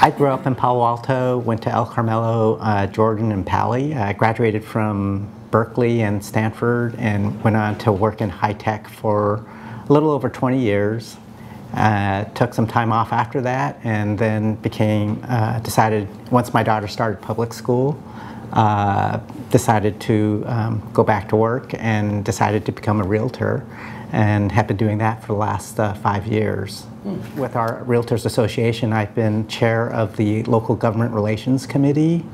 I grew up in Palo Alto, went to El Carmelo, uh, Jordan, and Paly. I graduated from Berkeley and Stanford and went on to work in high tech for a little over 20 years. Uh, took some time off after that and then became, uh, decided, once my daughter started public school, uh, decided to um, go back to work and decided to become a realtor and have been doing that for the last uh, five years. Mm. With our Realtors Association, I've been chair of the Local Government Relations Committee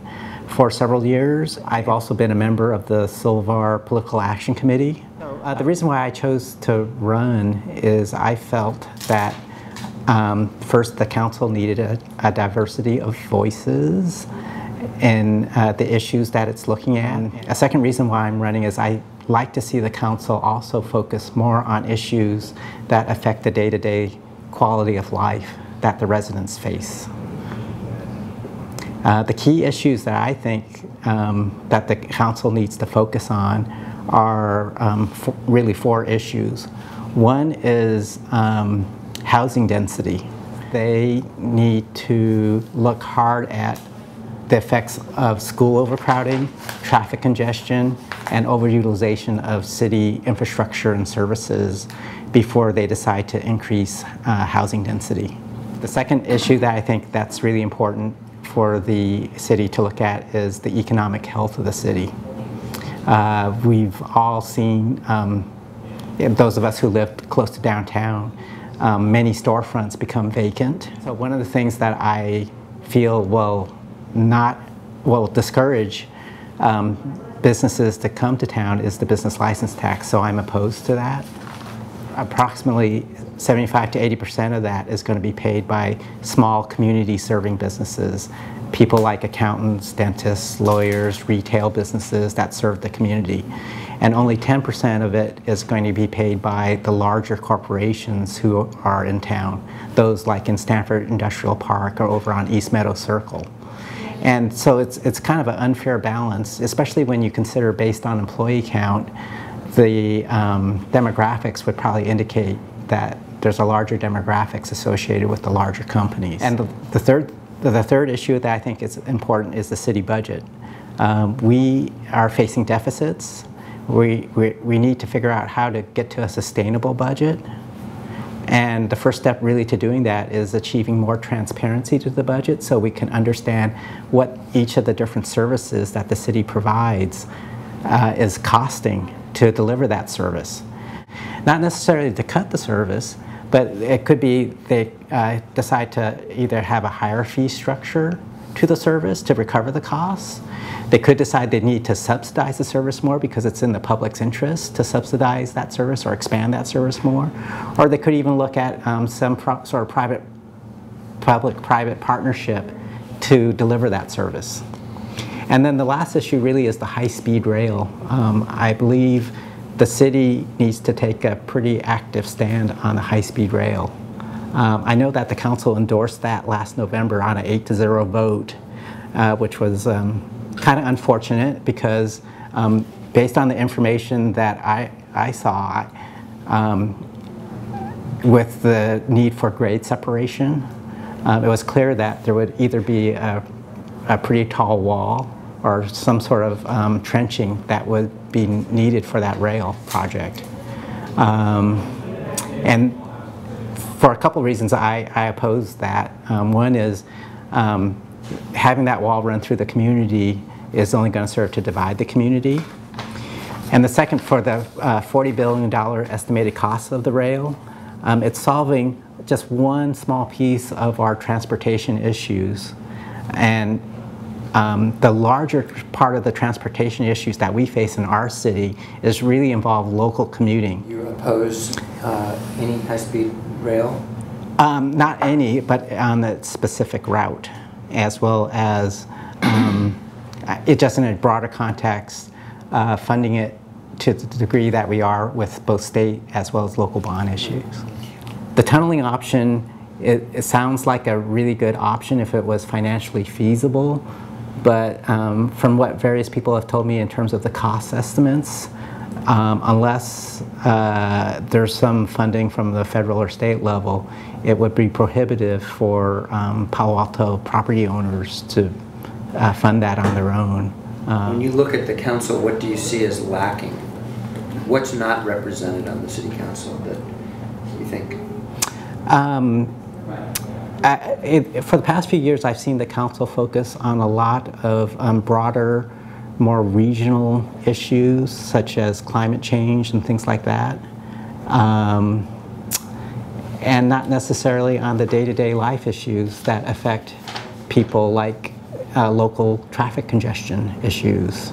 for several years. I've also been a member of the Silvar Political Action Committee. Uh, the reason why I chose to run is I felt that um, first the council needed a, a diversity of voices in uh, the issues that it's looking at. A second reason why I'm running is I like to see the council also focus more on issues that affect the day-to-day -day quality of life that the residents face. Uh, the key issues that I think um, that the council needs to focus on are um, really four issues. One is um, housing density. They need to look hard at the effects of school overcrowding, traffic congestion, and overutilization of city infrastructure and services before they decide to increase uh, housing density. The second issue that I think that's really important for the city to look at is the economic health of the city. Uh, we've all seen, um, those of us who live close to downtown, um, many storefronts become vacant. So one of the things that I feel will not, will discourage um, businesses to come to town is the business license tax, so I'm opposed to that. Approximately 75 to 80% of that is going to be paid by small community serving businesses, people like accountants, dentists, lawyers, retail businesses that serve the community. And only 10% of it is going to be paid by the larger corporations who are in town, those like in Stanford Industrial Park or over on East Meadow Circle. And so it's, it's kind of an unfair balance, especially when you consider based on employee count, the um, demographics would probably indicate that there's a larger demographics associated with the larger companies. And the, the third, the third issue that I think is important is the city budget. Um, we are facing deficits. We, we, we need to figure out how to get to a sustainable budget. And the first step really to doing that is achieving more transparency to the budget so we can understand what each of the different services that the city provides uh, is costing to deliver that service. Not necessarily to cut the service, but it could be they uh, decide to either have a higher fee structure to the service to recover the costs. They could decide they need to subsidize the service more because it's in the public's interest to subsidize that service or expand that service more. Or they could even look at um, some sort of private, public-private partnership to deliver that service. And then the last issue really is the high-speed rail. Um, I believe the city needs to take a pretty active stand on the high-speed rail. Um, I know that the council endorsed that last November on an 8 to 0 vote, uh, which was um, kind of unfortunate because um, based on the information that I, I saw, um, with the need for grade separation, um, it was clear that there would either be a, a pretty tall wall or some sort of um, trenching that would be needed for that rail project. And for a couple of reasons, I, I oppose that. Um, one is um, having that wall run through the community is only going to serve to divide the community. And the second, for the uh, $40 billion estimated cost of the rail, um, it's solving just one small piece of our transportation issues. And um, the larger part of the transportation issues that we face in our city is really involve local commuting. You oppose uh, any high-speed rail? Um, not any, but on the specific route, as well as um, it just in a broader context, uh, funding it to the degree that we are with both state as well as local bond issues. The tunneling option, it, it sounds like a really good option if it was financially feasible, but um, from what various people have told me in terms of the cost estimates, um, unless uh, there's some funding from the federal or state level, it would be prohibitive for um, Palo Alto property owners to uh, fund that on their own. Um, When you look at the council, what do you see as lacking? What's not represented on the city council that you think? Um, I- it- For the past few years, I've seen the council focus on a lot of um, broader, more regional issues, such as climate change and things like that, Um, and not necessarily on the day-to-day life issues that affect people, like uh, local traffic congestion issues.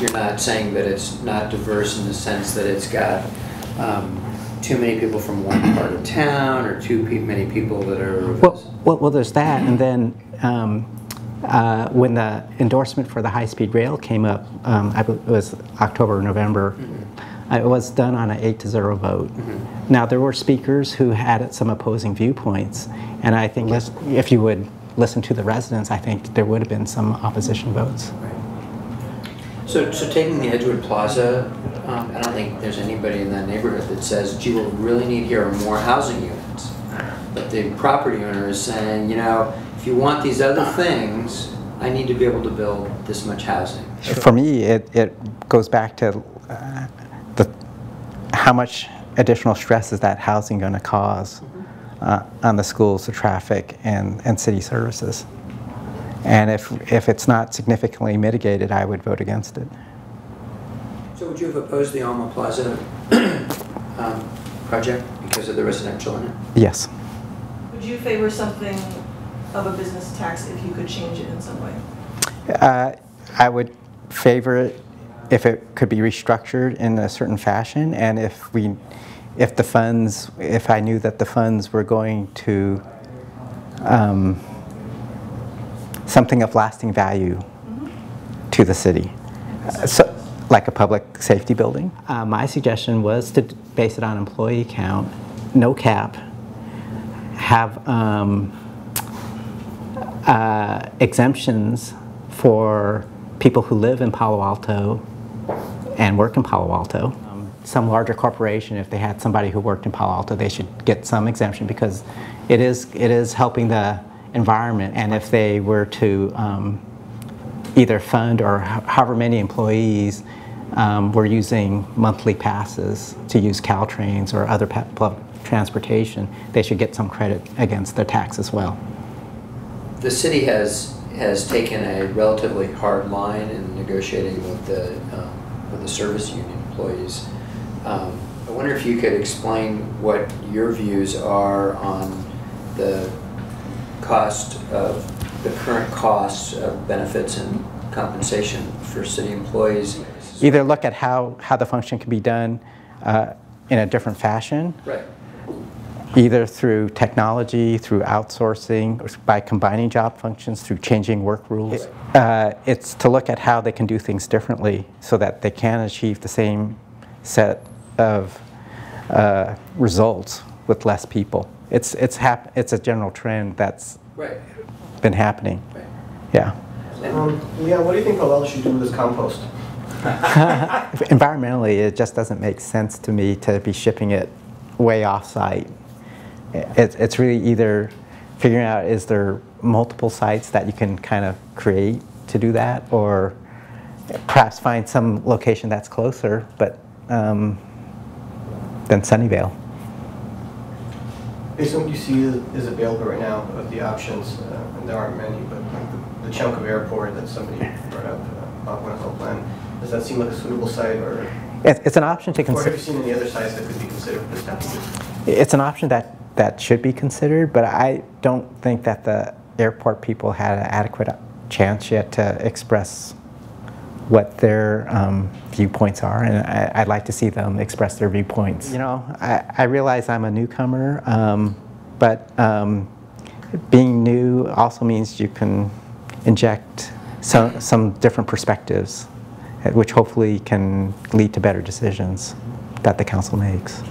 You're not saying that it's not diverse in the sense that it's got um, too many people from one part of town or too pe- many people that are. Well, well, well, there's that, and then um, uh, when the endorsement for the high-speed rail came up, um, I it was October, or November, uh, it was done on an eight to zero vote. Now, there were speakers who had some opposing viewpoints, and I think lis- if you would listen to the residents, I think there would have been some opposition votes. Right. So, so taking the Edgewood Plaza, um, I don't think there's anybody in that neighborhood that says, gee, what we really need here are more housing units. But the property owner is saying, you know, if you want these other things, I need to be able to build this much housing. For me, it, it goes back to uh, the, how much additional stress is that housing going to cause uh, on the schools, the traffic, and, and city services. And if, if it's not significantly mitigated, I would vote against it. So would you have opposed the Alma Plaza um, project because of the residential in it? Yes. Would you favor something of a business tax if you could change it in some way? Uh, I would favor it if it could be restructured in a certain fashion, and if we, if the funds, if I knew that the funds were going to um, something of lasting value to the city, Uh, so, like a public safety building. Uh, my suggestion was to base it on employee count, no cap, have um, uh, exemptions for people who live in Palo Alto and work in Palo Alto. Um, Some larger corporation, if they had somebody who worked in Palo Alto, they should get some exemption because it is, it is helping the environment. And if they were to um, either fund or however many employees um, were using monthly passes to use Caltrains or other public transportation, they should get some credit against their tax as well. The city has, has taken a relatively hard line in negotiating with the, um, with the service union employees. Um, I wonder if you could explain what your views are on the cost of, the current costs of benefits and compensation for city employees. Either look at how, how the function can be done uh, in a different fashion, Right. Either through technology, through outsourcing, or by combining job functions, through changing work rules. Uh, It's to look at how they can do things differently so that they can achieve the same set of uh, results with less people. It's, it's, hap- it's a general trend that's Right, been happening, right. yeah. Um, Leon, what do you think Alto should do with this compost? Environmentally, it just doesn't make sense to me to be shipping it way off-site. It, it's really either figuring out is there multiple sites that you can kind of create to do that, or perhaps find some location that's closer, but um, than Sunnyvale. Based on what you see is available right now of the options, uh, and there aren't many, but like the- the chunk of airport that somebody brought up, uh, Bob Winkel plan, does that seem like a suitable site, or It, it's an option to consider. or have you seen any other sites that could be considered for this? It's an option that, that should be considered, but I don't think that the airport people had an adequate chance yet to express what their um, viewpoints are, and I, I'd like to see them express their viewpoints. You know, I, I realize I'm a newcomer, um, but um, being new also means you can inject some, some different perspectives, which hopefully can lead to better decisions that the council makes.